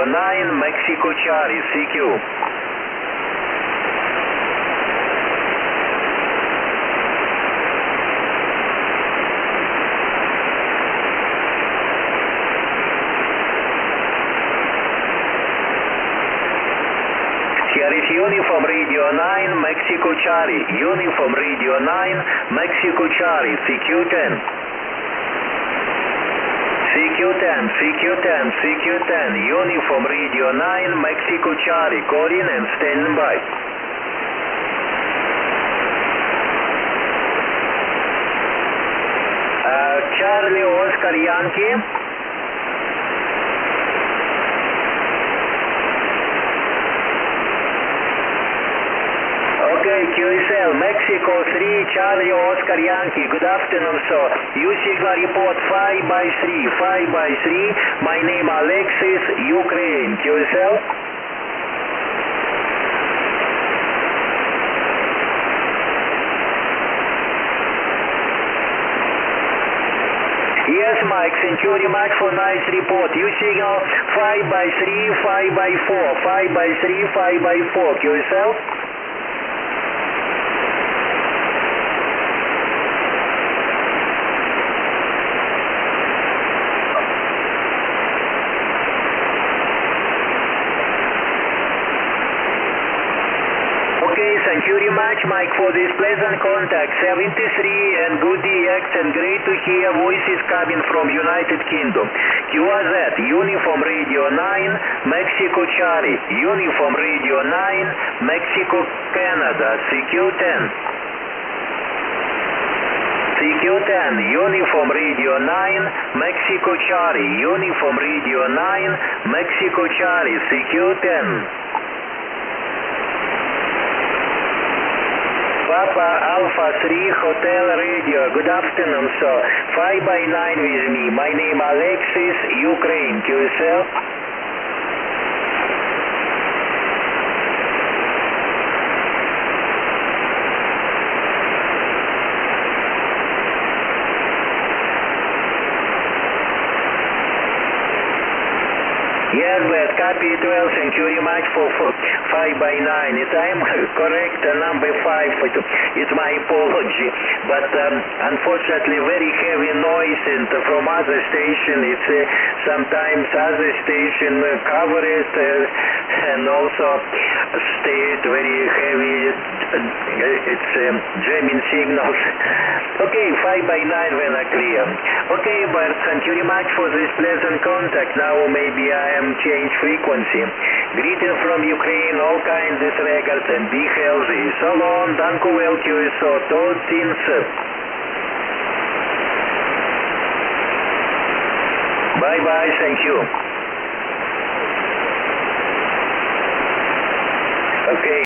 Radio 9, Mexico Charlie, CQ. Here is Uniform Radio 9, Mexico Charlie. Uniform Radio 9, Mexico Charlie, CQ10. CQ10, CQ10, CQ10, Uniform Radio 9, Mexico Charlie, call in and standing by. Uh, Charlie Oscar Yankee. Okay, QSL, Mexico 3, Charlie Oscar Yankee. Good afternoon, sir. You signal report 5 by 3, 5 by 3. My name Alexis, Ukraine. QSL? Yes, Mike, thank you very much for nice report. You signal 5 by 3, 5 by 4, 5 by 3, 5 by 4. QSL? Okay, thank you very much, Mike, for this pleasant contact. 73 and good DX and great to hear voices coming from United Kingdom. QRZ, Uniform Radio 9, Mexico Charlie, Uniform Radio 9, Mexico Canada, CQ10. CQ10, Uniform Radio 9, Mexico Charlie, Uniform Radio 9, Mexico Charlie, CQ10. Papa Alpha 3 Hotel Radio. Good afternoon, sir. 5 by 9 with me. My name Alexis, Ukraine. QSL? Yes, but copy 12, thank you very much for, for 5 by 9. If I am correct, uh, number 5, it, it's my apology. But um, unfortunately, very heavy noise and uh, from other station, it's uh, sometimes other station uh, cover it uh, and also state very heavy, uh, it's um, jamming signals. Okay, 5 by 9 when I clear. Okay, but thank you very much for this pleasant contact. Now maybe I am change frequency. Greeting from Ukraine, all kinds of records and be healthy. So long, thank danku well QSO, tot ziens. Bye bye, thank you. Okay.